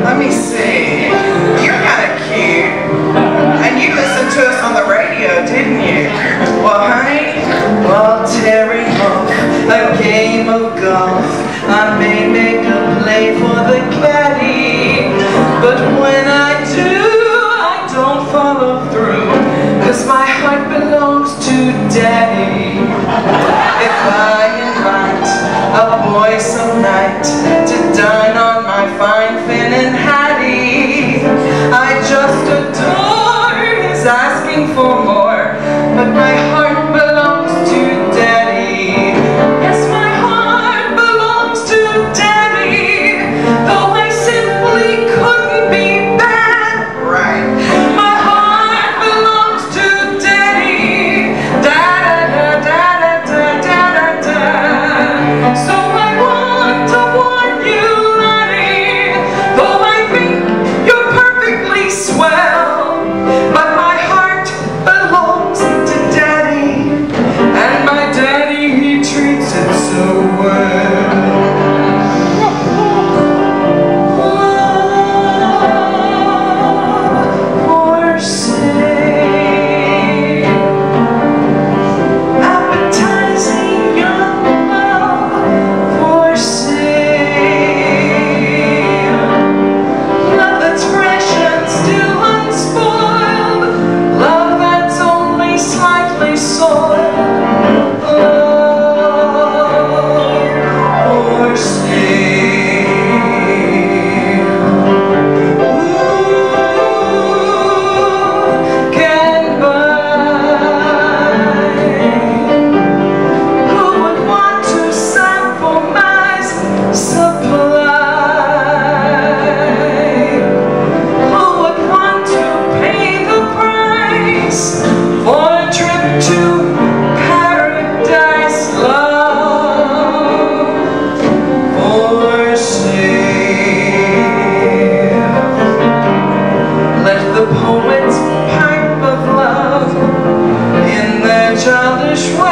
Let me see. You're kind of cute. And you listened to us on the radio, didn't you? Well, honey, well, tearing off a game of golf. I may make a play for the caddy, but when I do, I don't follow through. Cause my heart belongs to daddy. If I invite a boy some night wish